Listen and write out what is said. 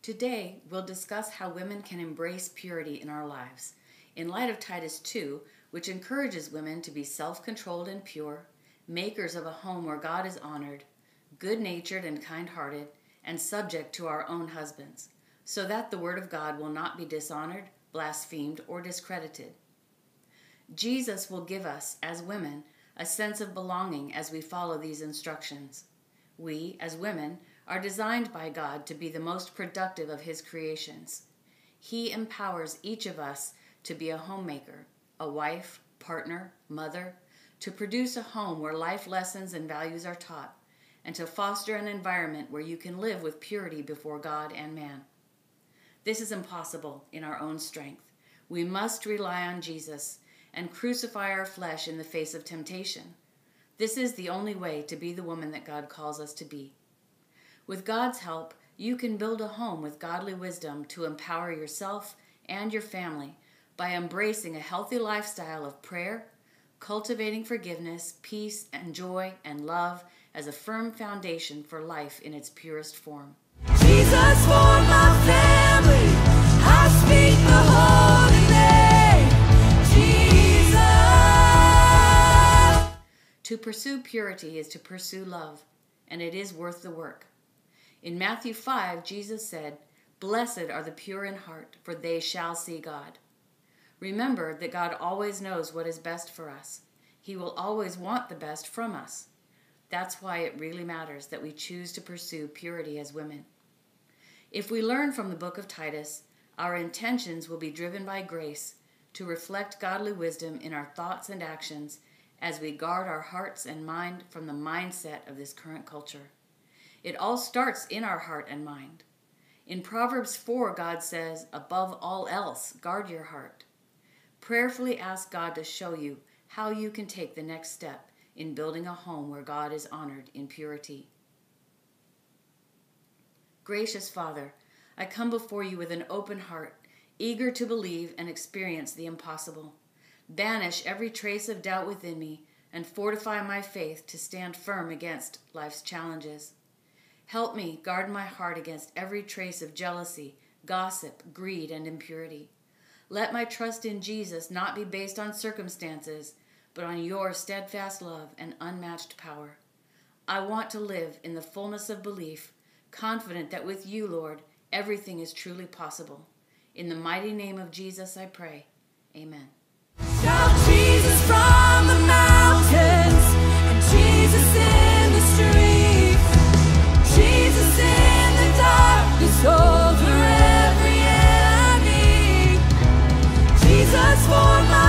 Today, we'll discuss how women can embrace purity in our lives. In light of Titus 2, which encourages women to be self controlled and pure, makers of a home where God is honored, good natured and kind hearted, and subject to our own husbands, so that the Word of God will not be dishonored, blasphemed, or discredited. Jesus will give us, as women, a sense of belonging as we follow these instructions. We, as women, are designed by God to be the most productive of His creations. He empowers each of us to be a homemaker, a wife, partner, mother, to produce a home where life lessons and values are taught, and to foster an environment where you can live with purity before God and man. This is impossible in our own strength. We must rely on Jesus and crucify our flesh in the face of temptation. This is the only way to be the woman that God calls us to be. With God's help, you can build a home with godly wisdom to empower yourself and your family by embracing a healthy lifestyle of prayer, cultivating forgiveness, peace, and joy and love as a firm foundation for life in its purest form. Jesus for my family, I speak the holy name, Jesus. To pursue purity is to pursue love, and it is worth the work. In Matthew 5, Jesus said, Blessed are the pure in heart, for they shall see God. Remember that God always knows what is best for us. He will always want the best from us. That's why it really matters that we choose to pursue purity as women. If we learn from the book of Titus, our intentions will be driven by grace to reflect godly wisdom in our thoughts and actions as we guard our hearts and mind from the mindset of this current culture. It all starts in our heart and mind. In Proverbs 4, God says, Above all else, guard your heart. Prayerfully ask God to show you how you can take the next step in building a home where God is honored in purity. Gracious Father, I come before you with an open heart, eager to believe and experience the impossible. Banish every trace of doubt within me and fortify my faith to stand firm against life's challenges. Help me guard my heart against every trace of jealousy, gossip, greed, and impurity. Let my trust in Jesus not be based on circumstances, but on your steadfast love and unmatched power. I want to live in the fullness of belief, confident that with you, Lord, everything is truly possible. In the mighty name of Jesus, I pray. Amen. Jesus for life.